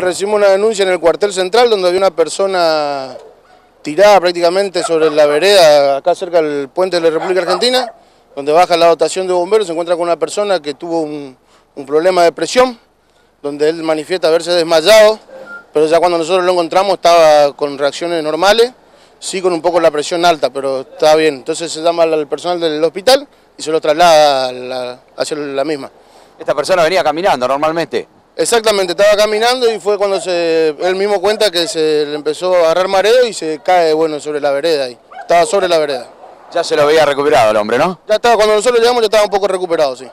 Recibimos una denuncia en el cuartel central donde había una persona tirada prácticamente sobre la vereda, acá cerca del puente de la República Argentina, donde baja la dotación de bomberos, se encuentra con una persona que tuvo un, problema de presión, donde él manifiesta haberse desmayado, pero ya cuando nosotros lo encontramos estaba con reacciones normales, sí con un poco la presión alta, pero está bien. Entonces se llama al personal del hospital y se lo traslada hacia la misma. Esta persona venía caminando normalmente. Exactamente, estaba caminando y fue cuando se, él mismo cuenta que se le empezó a agarrar mareo y se cae bueno sobre la vereda ahí. Estaba sobre la vereda. Ya se lo había recuperado el hombre, ¿no? Ya estaba, cuando nosotros llegamos ya estaba un poco recuperado, sí.